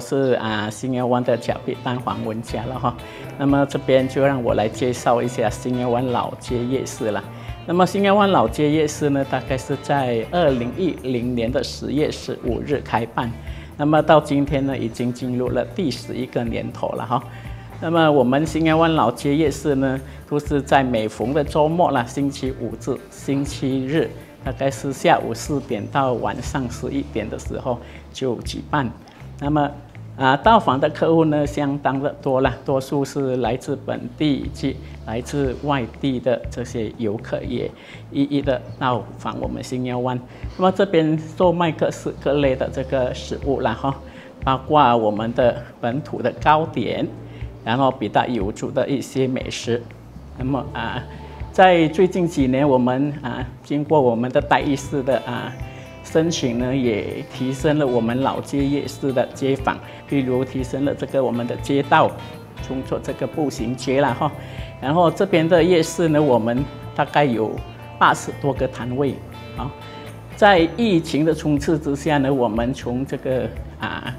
是啊新月湾的假币蛋黄文家了哈。那么这边就让我来介绍一下新月湾老街夜市了。那么新月湾老街夜市呢，大概是在二零一零年的十月十五日开办。那么到今天呢，已经进入了第十一个年头了哈。那么我们新安湾老街夜市呢，都是在每逢的周末啦，星期五至星期日，大概是下午四点到晚上十一点的时候就举办。那么，啊，到访的客户呢，相当的多了，多数是来自本地及来自外地的这些游客，也一一的到访我们新耀湾。那么这边售卖各式各类的这个食物了哈，包括我们的本土的糕点，然后比较有主的一些美食。那么啊，在最近几年，我们啊，经过我们的代议式的啊。申请呢，也提升了我们老街夜市的街坊，比如提升了这个我们的街道，充作这个步行街了哈。然后这边的夜市呢，我们大概有八十多个摊位啊。在疫情的冲刺之下呢，我们从这个啊，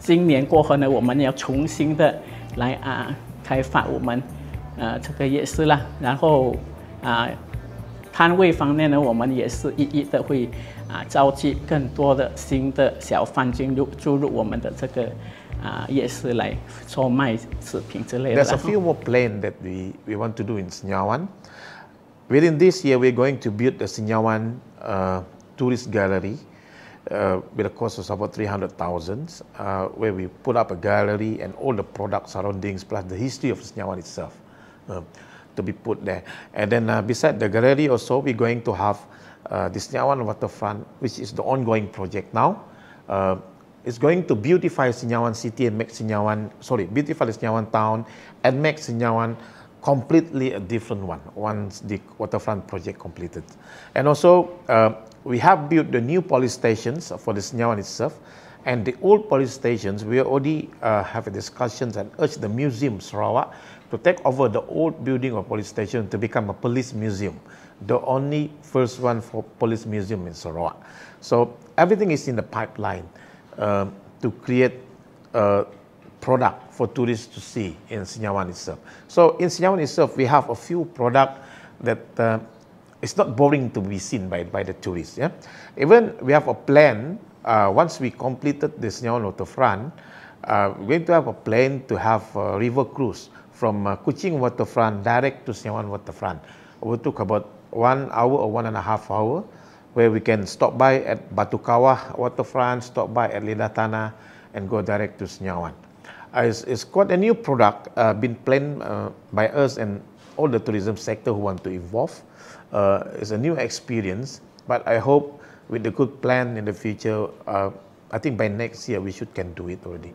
今年过后呢，我们要重新的来啊开发我们呃这个夜市了。然后啊。摊位方面呢，我们也是一一的会啊召集更多的新的小贩进入注入我们的这个啊夜市来售卖食品之类的。There's a few more plan that we we want to do in Siniawan. Within this year, we're going to build the Siniawan uh, tourist gallery. Uh, with a cost of about 300,000, uh, where we put up a gallery and all the product surroundings plus the history of Siniawan itself. Uh, to be put there. And then uh, beside the gallery also, we're going to have uh, this Siniawan waterfront, which is the ongoing project now. Uh, it's going to beautify Siniawan city and make Siniawan, sorry, beautify Siniawan town and make Siniawan completely a different one once the waterfront project completed. And also, uh, we have built the new police stations for the Siniawan itself. And the old police stations, we already uh, have discussions and urge the museum Sarawak to take over the old building of police station to become a police museum, the only first one for police museum in Sarawak. So everything is in the pipeline uh, to create a product for tourists to see in Siniawan itself. So in Siniawan itself, we have a few products that uh, it's not boring to be seen by, by the tourists. Yeah? Even we have a plan, uh, once we completed the Siniawan waterfront, uh, we're going to have a plan to have a river cruise from uh, Kuching waterfront direct to Siawan waterfront. We took about one hour or one and a half hour where we can stop by at Batu Kawa waterfront, stop by at Lidah Tanah and go direct to Siniawan. Uh, it's, it's, quite a new product uh, been planned uh, by us and all the tourism sector who want to evolve. Uh, it's a new experience, but I hope with the good plan in the future, uh, I think by next year we should can do it already.